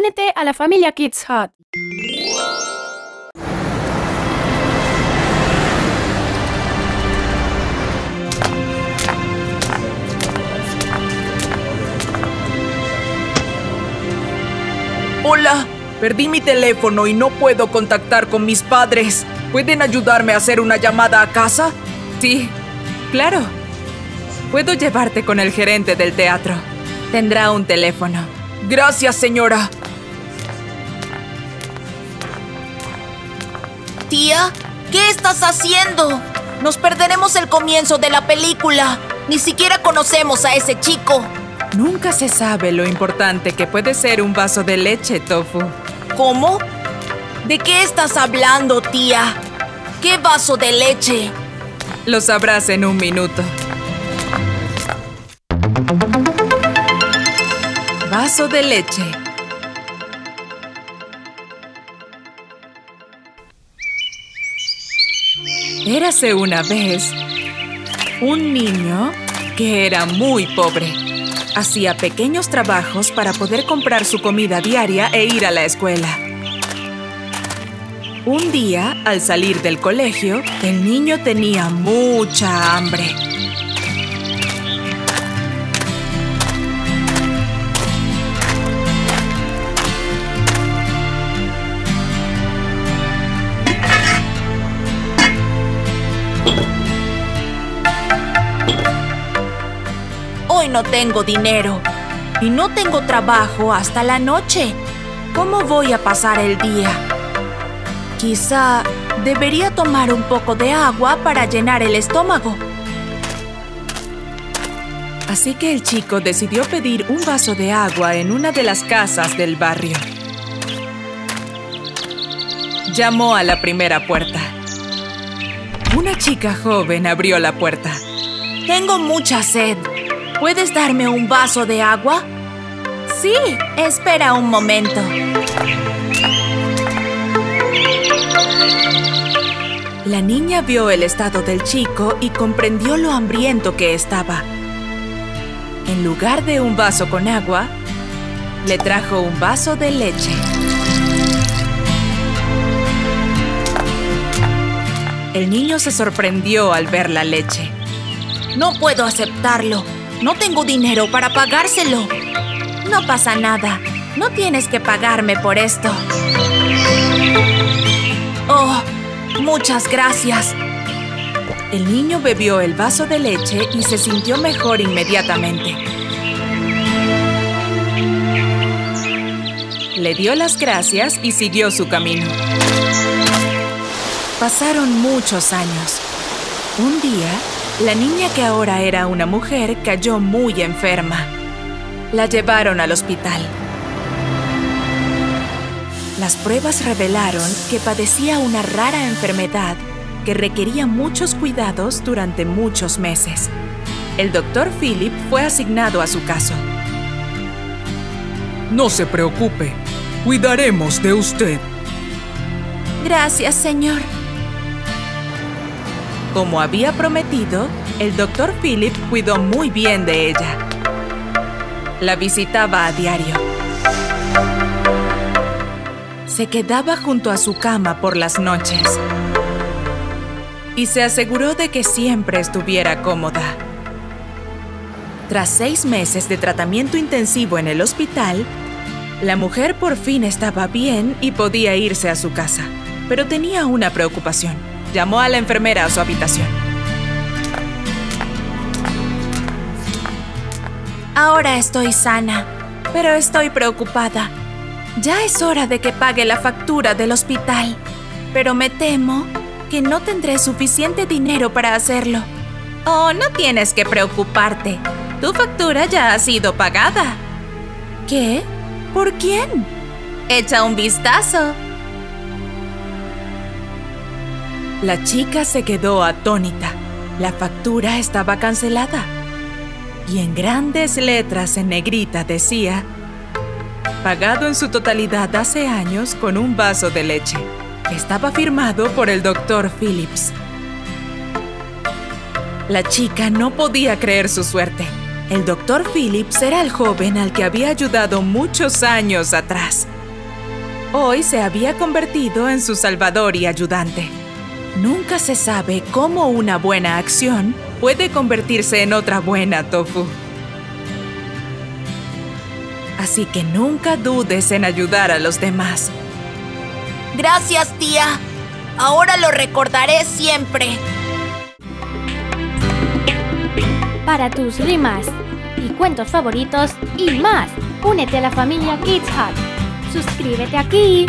únete a la familia Kids Hut. Hola, perdí mi teléfono y no puedo contactar con mis padres. ¿Pueden ayudarme a hacer una llamada a casa? Sí, claro. Puedo llevarte con el gerente del teatro. Tendrá un teléfono. Gracias, señora. Tía, ¿qué estás haciendo? Nos perderemos el comienzo de la película. Ni siquiera conocemos a ese chico. Nunca se sabe lo importante que puede ser un vaso de leche, Tofu. ¿Cómo? ¿De qué estás hablando, tía? ¿Qué vaso de leche? Lo sabrás en un minuto. Vaso de leche. Érase una vez un niño que era muy pobre. Hacía pequeños trabajos para poder comprar su comida diaria e ir a la escuela. Un día, al salir del colegio, el niño tenía mucha hambre. Hoy no tengo dinero y no tengo trabajo hasta la noche. ¿Cómo voy a pasar el día? Quizá debería tomar un poco de agua para llenar el estómago. Así que el chico decidió pedir un vaso de agua en una de las casas del barrio. Llamó a la primera puerta. Una chica joven abrió la puerta. Tengo mucha sed. ¿Puedes darme un vaso de agua? Sí, espera un momento. La niña vio el estado del chico y comprendió lo hambriento que estaba. En lugar de un vaso con agua, le trajo un vaso de leche. El niño se sorprendió al ver la leche. No puedo aceptarlo. No tengo dinero para pagárselo. No pasa nada. No tienes que pagarme por esto. Oh, muchas gracias. El niño bebió el vaso de leche y se sintió mejor inmediatamente. Le dio las gracias y siguió su camino. Pasaron muchos años. Un día, la niña que ahora era una mujer cayó muy enferma. La llevaron al hospital. Las pruebas revelaron que padecía una rara enfermedad que requería muchos cuidados durante muchos meses. El doctor Philip fue asignado a su caso. No se preocupe, cuidaremos de usted. Gracias, señor. Como había prometido, el doctor Philip cuidó muy bien de ella. La visitaba a diario. Se quedaba junto a su cama por las noches y se aseguró de que siempre estuviera cómoda. Tras seis meses de tratamiento intensivo en el hospital, la mujer por fin estaba bien y podía irse a su casa, pero tenía una preocupación. Llamó a la enfermera a su habitación. Ahora estoy sana, pero estoy preocupada. Ya es hora de que pague la factura del hospital, pero me temo que no tendré suficiente dinero para hacerlo. Oh, no tienes que preocuparte. Tu factura ya ha sido pagada. ¿Qué? ¿Por quién? Echa un vistazo. La chica se quedó atónita. La factura estaba cancelada. Y en grandes letras en negrita decía, pagado en su totalidad hace años con un vaso de leche. Estaba firmado por el doctor Phillips. La chica no podía creer su suerte. El doctor Phillips era el joven al que había ayudado muchos años atrás. Hoy se había convertido en su salvador y ayudante. Nunca se sabe cómo una buena acción puede convertirse en otra buena, Tofu. Así que nunca dudes en ayudar a los demás. Gracias, tía. Ahora lo recordaré siempre. Para tus rimas y cuentos favoritos y más, únete a la familia Kids Hut. Suscríbete aquí.